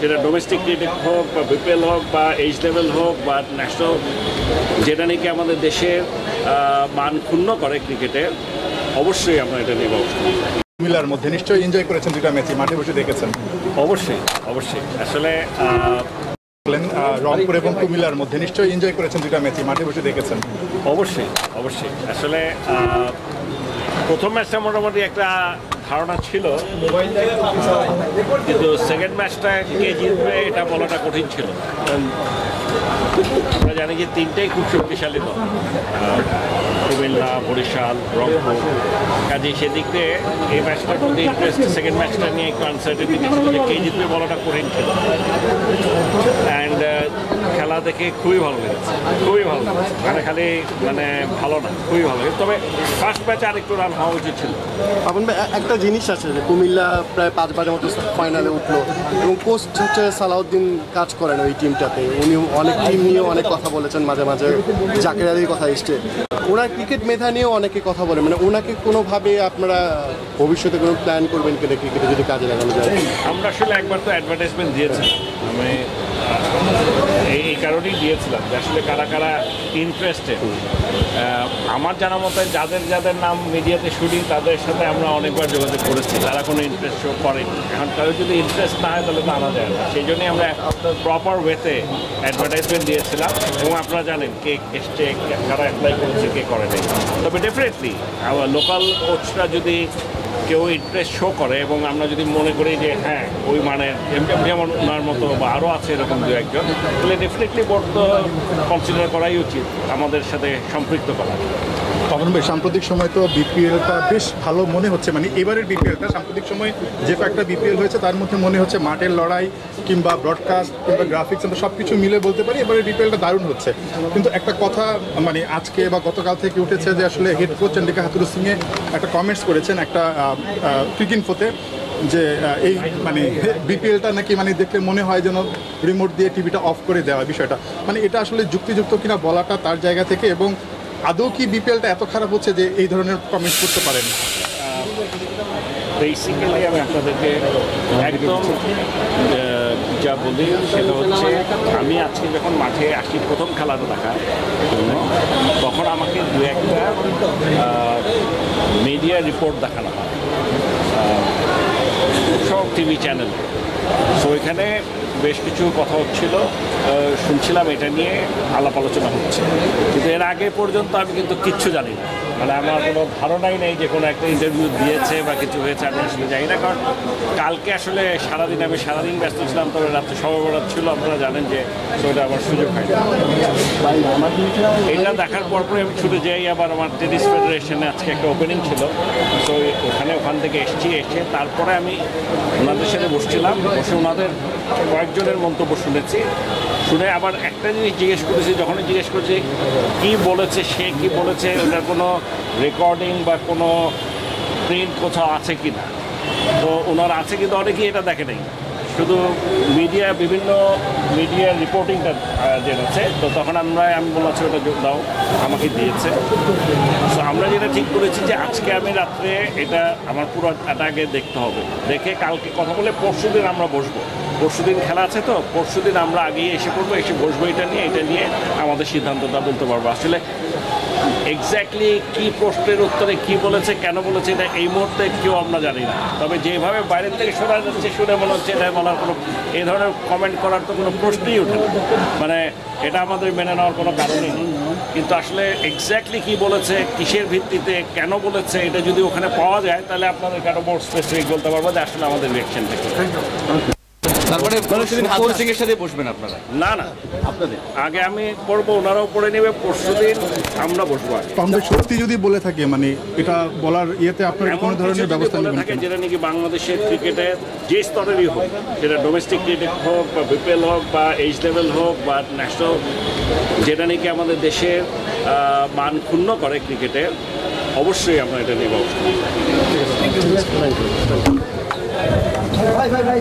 সেটা domestic cricket হোক বা বিপিএল হোক বা এইচ লেভেল হোক বা ন্যাশনাল যেটা নাকি আমাদের দেশের মান ক্ষুণ্ণ করে ক্রিকেটে অবশ্যই আমরা এটা নিয়ে ব্যবস্থা। মিলার মধ্যে নিশ্চয়ই এনজয় করেছেন দুটা ম্যাচই মাঠে বসে দেখেছেন? অবশ্যই অবশ্যই। আসলে রংপুর এবং কুমিল্লার মধ্যে নিশ্চয়ই এনজয় করেছেন দুটা ম্যাচই মাঠে বসে দেখেছেন? অবশ্যই অবশ্যই। আসলে প্রথম ম্যাচটা মোটামুটি একটা ধারণা ছিল, কিন্তু সেকেন্ড ম্যাচটা কে জিতবে এটা বলাটা কঠিন ছিল। আমরা জানি যে তিনটেই খুব শক্তিশালী দল। কুমিল্লা, বরিশাল, রংপুর কাজে সেদিক দিয়ে এই ম্যাচটা প্রতি ইন্টারেস্ট সেকেন্ড ম্যাচটা নিয়ে একটু আনসার্টেনিটি ছিল যে কে জিতবে বলাটা কঠিন ছিল। অ্যান্ড খেলা দেখে খুবই ভালো লেগেছে। খুবই ভালো মানে খালি মানে ভালো না খুবই ভালো লেগেছে। তবে ফার্স্ট ম্যাচে আরেকটু রান হওয়া উচিত ছিল। একটা জিনিস আছে যে কুমিল্লা প্রায় পাঁচ পাঁচবারের মতো ফাইনালে উঠল এবং কোচ হচ্ছে সালাউদ্দিন কাজ করেন ওই টিমটাতে উনি অনেক টিম নিয়ে অনেক কথা বলেছেন মাঝে মাঝে। জাকের আলীর কথা এসছে। ওনার ক্রিকেট মেধা নিয়েও অনেকে কথা বলে। মানে ওনাকে কোনোভাবে আপনারা ভবিষ্যতে কোনো প্ল্যান করবেন কিনা ক্রিকেটে যদি কাজে লাগানো যায়? আমরা আসলে একবার তো অ্যাডভার্টাইজমেন্ট দিয়েছিলাম আমি এই কারণেই দিয়েছিলাম যে আসলে কারা কারা ইন্টারেস্টেড আমার জানা মতে যাদের যাদের নাম মিডিয়াতে শুনি তাদের সাথে আমরা অনেকবার যোগাযোগ করেছি। তারা কোনো ইন্টারেস্ট শো করেনি। এখন কারও যদি ইন্টারেস্ট না হয় তাহলে তো আনা যায় না। সেই জন্যই আমরা প্রপার ওয়েতে অ্যাডভার্টাইজমেন্ট দিয়েছিলাম এবং আপনারা জানেন কে এসছে কারা অ্যাপ্লাই করেছে কে করেনি তবে ডেফিনেটলি আমার লোকাল কোচরা যদি কেউ ইন্টারেস্ট শো করে এবং আমরা যদি মনে করি যে হ্যাঁ ওই মানে যেমন ওনার মতো বা আরও আছে এরকম দু একজন, তাহলে ডেফিনেটলি বোর্ড তো কনসিডার করাই উচিত আমাদের সাথে সম্পৃক্ত করা সাম্প্রতিক সময় তো বিপিএলটা বেশ ভালো মনে হচ্ছে। মানে এবারের বিপিএলটা সাম্প্রতিক সময় যে কয়েকটা বিপিএল হয়েছে, তার মধ্যে মনে হচ্ছে মাঠের লড়াই কিংবা ব্রডকাস্ট কিংবা গ্রাফিক্স আমরা সব কিছু মিলে বলতে পারি, এবারের বিপিএলটা দারুণ হচ্ছে। কিন্তু একটা কথা মানে আজকে বা গতকাল থেকে উঠেছে যে আসলে হেড কোচ চন্ডিকা হাতুরু সিংয়ে একটা কমেন্টস করেছেন একটা ক্রিকেট ফোতে যে এই মানে বিপিএলটা নাকি মানে দেখলে মনে হয় যেন রিমোট দিয়ে টিভিটা অফ করে দেওয়া বিষয়টা। মানে এটা আসলে যুক্তিযুক্ত কিনা বলাটা তার জায়গা থেকে এবং আদৌ কি বিপিএলটা এত খারাপ হচ্ছে যে এই ধরনের কমেন্ট করতে পারেন? বেসিক্যালি আমি আপনাদেরকে একদম যা বলি সেটা হচ্ছে আমি আজকে যখন মাঠে আসি প্রথম খেলাটা দেখা জন্য, তখন আমাকে দু একটা মিডিয়া রিপোর্ট দেখানো হয়। সব টিভি চ্যানেল সো এখানে বেশ কিছু কথা হচ্ছিল। শুনছিলাম এটা নিয়ে আলাপ আলোচনা হচ্ছে। কিন্তু এর আগে পর্যন্ত আমি কিন্তু কিচ্ছু জানি না মানে আমার কোনো ধারণাই নেই যে কোনো একটা ইন্টারভিউ দিয়েছে বা কিছু হয়েছে, আমি আসলে জানি না। কারণ কালকে আসলে সারাদিন আমি সারাদিন ব্যস্ত ছিলাম, তবে রাত্রে সবাই বরাত ছিল। আপনারা জানেন যে ওইটা আমার সুযোগ হয় এটা দেখার পর পরে আমি ছুটে যাই। আবার আমার টেনিস ফেডারেশনে আজকে একটা ওপেনিং ছিল। তো ওখানে ওখান থেকে এসছি, এসে তারপরে আমি ওনাদের সাথে বসছিলাম। বসে ওনাদের কয়েকজনের মন্তব্য শুনেছি। শুনে আবার একটা জিনিস জিজ্ঞেস করেছি যখনই জিজ্ঞেস করেছি কি বলেছে সে কি বলেছে ওটার কোনো রেকর্ডিং বা কোনো প্রিন্ট কোথাও আছে কি না তো ওনার আছে কিন্তু অনেকেই এটা দেখে নেই। শুধু মিডিয়া বিভিন্ন মিডিয়ার রিপোর্টিংটা জেনেছে। তো তখন আমরা আমি বললাম আচ্ছা, ওটা যোগ দাও। আমাকে দিয়েছে। তো আমরা যেটা ঠিক করেছি যে আজকে আমি রাত্রে এটা আমার পুরো আগে দেখতে হবে। দেখে কালকে কথা বলে পরশু দিন আমরা বসবো। পরশু দিন খেলা আছে তো, পরশুদিন আমরা আগেই এসে পড়ব, এসে বসবো এটা নিয়ে এটা নিয়ে আমাদের সিদ্ধান্তটা বলতে পারব। আসলে এক্স্যাক্টলি কি প্রশ্নের উত্তরে কি বলেছে, কেন বলেছে, এটা এই মুহূর্তে কেউ আমরা জানি না। তবে যেভাবে বাইরের থেকে শোনা যাচ্ছে, শুনে মনে হচ্ছে এটা বলার কোনো এই ধরনের কমেন্ট করার তো কোনো প্রশ্নই না। মানে এটা আমাদের মেনে নেওয়ার কোনো কারণই নেই। কিন্তু আসলে এক্স্যাক্টলি কি বলেছে, কিসের ভিত্তিতে, কেন বলেছে, এটা যদি ওখানে পাওয়া যায়, তাহলে আপনাদের কারও মোর স্পেসিফিক বলতে পারব যে আসলে আমাদের রিয়েকশন থেকে তারপরে কোচিং এর সাথে বসবেন আপনারা। না না আপনাদের। আগে আমি পড়ব ওনারাও পড়ে নেবে পরশু দিন আমরা বসবো আগে। আমরা সত্যি যদি বলে থাকে মানে এটা বলার ইয়েতে আপনার কোনো ধরনের ব্যবস্থা নেবেন থাকে যেটা নাকি বাংলাদেশের ক্রিকেটের যে স্তরেরই হোক সেটা ডোমেস্টিক ক্রিকেট হোক বা বিপিএল হোক বা এইচ লেভেল হোক বা ন্যাশনাল যেটা নাকি আমাদের দেশের মান ক্ষুণ্ণ করে ক্রিকেটের অবশ্যই আমরা এটা নিয়ে ব্যবস্থা নেব। ভাই ভাই ভাই